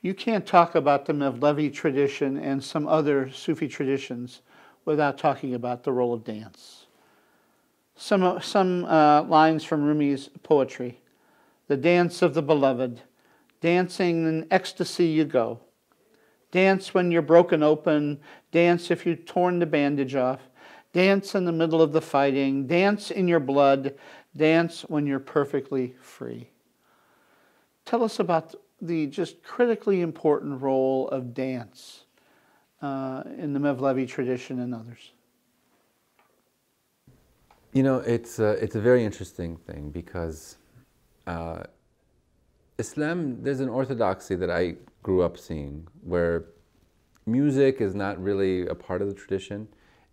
You can't talk about the Mevlevi tradition and some other Sufi traditions without talking about the role of dance. Some, some uh, lines from Rumi's poetry The dance of the beloved, dancing in ecstasy you go. Dance when you're broken open, dance if you've torn the bandage off, dance in the middle of the fighting, dance in your blood, dance when you're perfectly free. Tell us about the just critically important role of dance uh, in the Mevlevi tradition and others. You know, it's a, it's a very interesting thing because uh, Islam, there's an orthodoxy that I grew up seeing where music is not really a part of the tradition.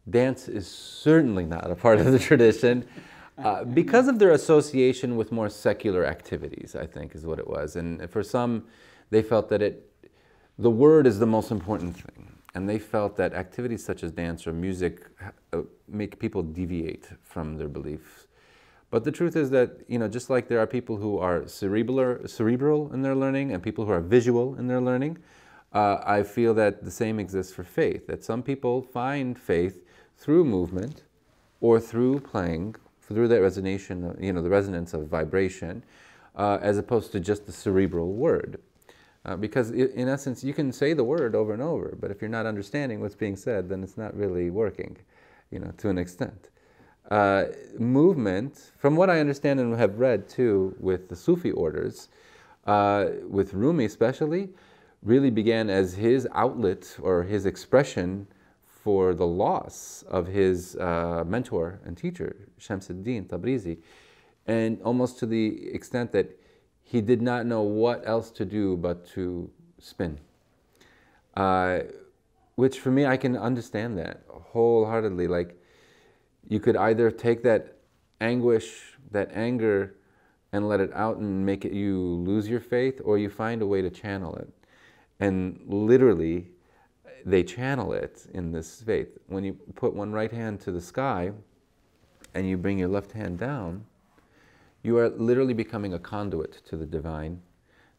Dance is certainly not a part of the tradition. Uh, because of their association with more secular activities, I think is what it was. And for some, they felt that it, the word is the most important thing. And they felt that activities such as dance or music uh, make people deviate from their beliefs. But the truth is that, you know, just like there are people who are cerebral, cerebral in their learning and people who are visual in their learning, uh, I feel that the same exists for faith, that some people find faith through movement or through playing through that resonance, you know, the resonance of vibration, uh, as opposed to just the cerebral word. Uh, because in essence, you can say the word over and over, but if you're not understanding what's being said, then it's not really working, you know, to an extent. Uh, movement, from what I understand and have read too with the Sufi orders, uh, with Rumi especially, really began as his outlet or his expression for the loss of his uh, mentor and teacher, Shamsuddin Tabrizi, and almost to the extent that he did not know what else to do but to spin. Uh, which for me, I can understand that wholeheartedly. Like, you could either take that anguish, that anger, and let it out and make it you lose your faith, or you find a way to channel it. And literally, they channel it in this faith. When you put one right hand to the sky and you bring your left hand down, you are literally becoming a conduit to the divine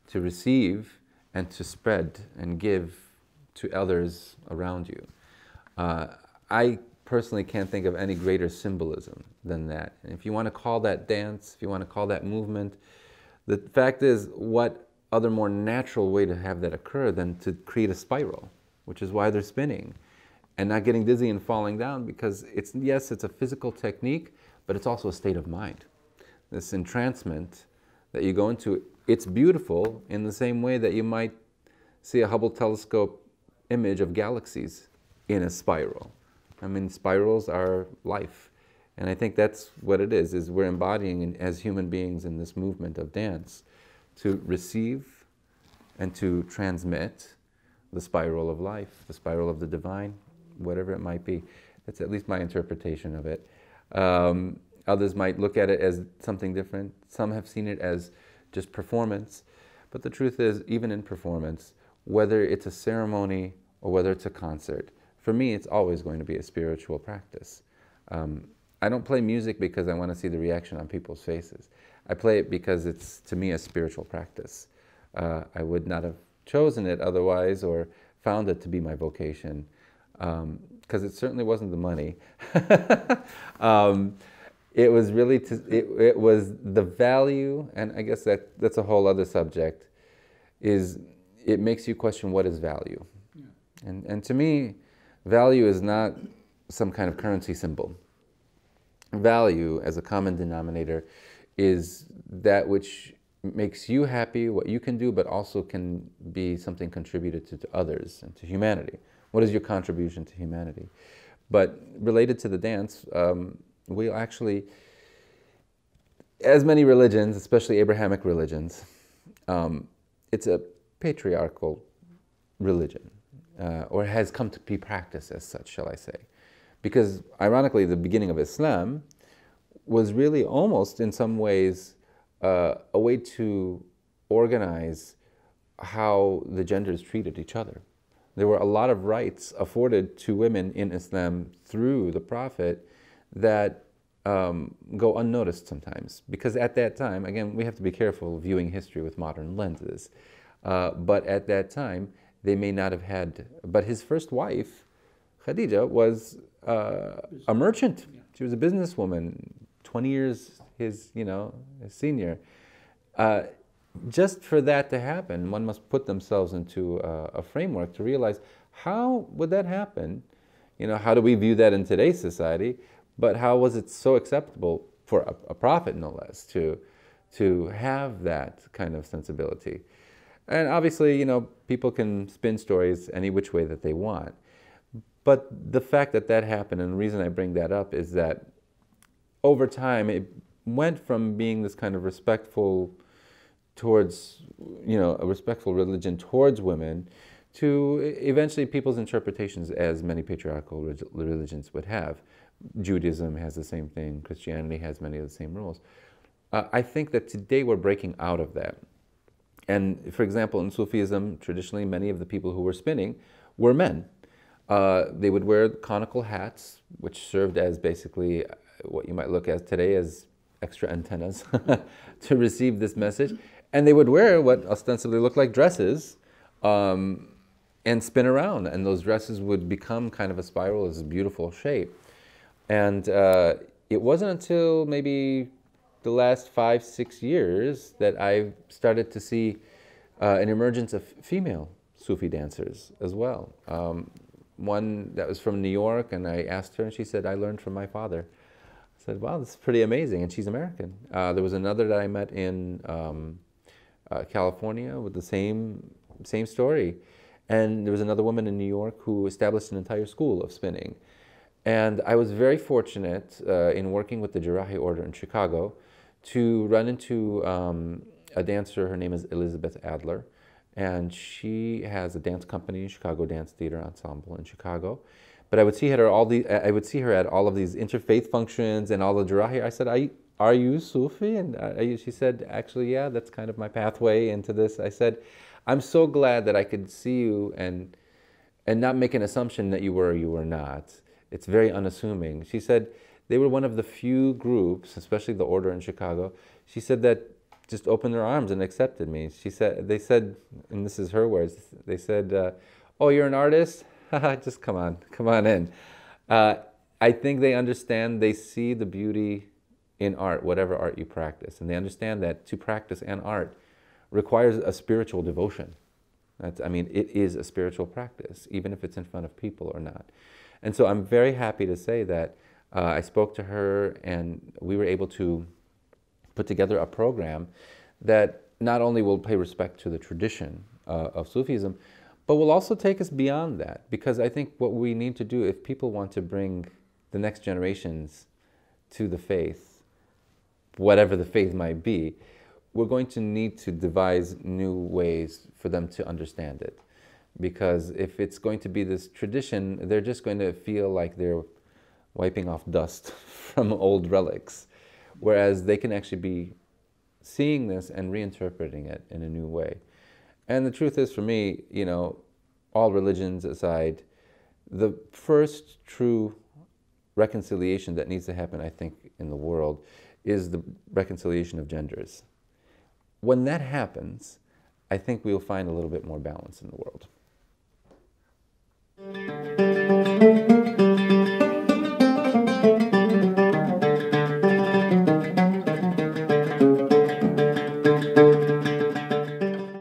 to receive and to spread and give to others around you. Uh, I personally can't think of any greater symbolism than that. And if you want to call that dance, if you want to call that movement, the fact is, what other more natural way to have that occur than to create a spiral? which is why they're spinning and not getting dizzy and falling down because it's, yes, it's a physical technique, but it's also a state of mind. This entrancement that you go into, it's beautiful in the same way that you might see a Hubble telescope image of galaxies in a spiral. I mean, spirals are life. And I think that's what it is, is we're embodying as human beings in this movement of dance to receive and to transmit the spiral of life, the spiral of the divine, whatever it might be. That's at least my interpretation of it. Um, others might look at it as something different. Some have seen it as just performance. But the truth is, even in performance, whether it's a ceremony or whether it's a concert, for me, it's always going to be a spiritual practice. Um, I don't play music because I want to see the reaction on people's faces. I play it because it's, to me, a spiritual practice. Uh, I would not have chosen it otherwise or found it to be my vocation because um, it certainly wasn't the money. um, it was really to, it, it was the value, and I guess that that's a whole other subject. Is it makes you question what is value, yeah. and and to me, value is not some kind of currency symbol. Value, as a common denominator, is that which makes you happy, what you can do, but also can be something contributed to, to others and to humanity. What is your contribution to humanity? But related to the dance, um, we actually, as many religions, especially Abrahamic religions, um, it's a patriarchal religion, uh, or has come to be practiced as such, shall I say. Because ironically, the beginning of Islam was really almost in some ways uh, a way to organize how the genders treated each other. There were a lot of rights afforded to women in Islam through the Prophet that um, go unnoticed sometimes because at that time, again, we have to be careful viewing history with modern lenses. Uh, but at that time, they may not have had. But his first wife, Khadija, was uh, a merchant. She was a businesswoman, 20 years his, you know, his senior. Uh, just for that to happen, one must put themselves into a, a framework to realize how would that happen? You know, how do we view that in today's society? But how was it so acceptable for a, a prophet, no less, to, to have that kind of sensibility? And obviously, you know, people can spin stories any which way that they want. But the fact that that happened, and the reason I bring that up is that over time it went from being this kind of respectful towards, you know, a respectful religion towards women to eventually people's interpretations as many patriarchal religions would have. Judaism has the same thing, Christianity has many of the same rules. Uh, I think that today we're breaking out of that. And for example, in Sufism, traditionally, many of the people who were spinning were men. Uh, they would wear conical hats, which served as basically what you might look at today as extra antennas to receive this message. And they would wear what ostensibly looked like dresses um, and spin around. And those dresses would become kind of a spiral, as a beautiful shape. And uh, it wasn't until maybe the last five, six years that I started to see uh, an emergence of female Sufi dancers as well. Um, one that was from New York, and I asked her, and she said, I learned from my father. Said, wow, this is pretty amazing, and she's American. Uh, there was another that I met in um, uh, California with the same, same story. And there was another woman in New York who established an entire school of spinning. And I was very fortunate uh, in working with the Jarahi Order in Chicago to run into um, a dancer. Her name is Elizabeth Adler. And she has a dance company, Chicago Danztheatre Ensemble in Chicago. But I would see her at all the I would see her at all of these interfaith functions and all the Jarahi. I said, "Are you Sufi?" And she said, "Actually, yeah, that's kind of my pathway into this." I said, "I'm so glad that I could see you and and not make an assumption that you were or you were not." It's very unassuming. She said they were one of the few groups, especially the Order in Chicago. She said that just opened their arms and accepted me. She said they said, and this is her words. They said, uh, "Oh, you're an artist? just come on, come on in." Uh, I think they understand. They see the beauty in art, whatever art you practice, and they understand that to practice an art requires a spiritual devotion. That's, I mean, it is a spiritual practice, even if it's in front of people or not. And so I'm very happy to say that uh, I spoke to her and we were able to put together a program that not only will pay respect to the tradition uh, of Sufism, but will also take us beyond that. Because I think what we need to do, if people want to bring the next generations to the faith, whatever the faith might be, we're going to need to devise new ways for them to understand it because if it's going to be this tradition, they're just going to feel like they're wiping off dust from old relics, whereas they can actually be seeing this and reinterpreting it in a new way. And the truth is, for me, you know, all religions aside, the first true reconciliation that needs to happen, I think, in the world is the reconciliation of genders. When that happens, I think we'll find a little bit more balance in the world.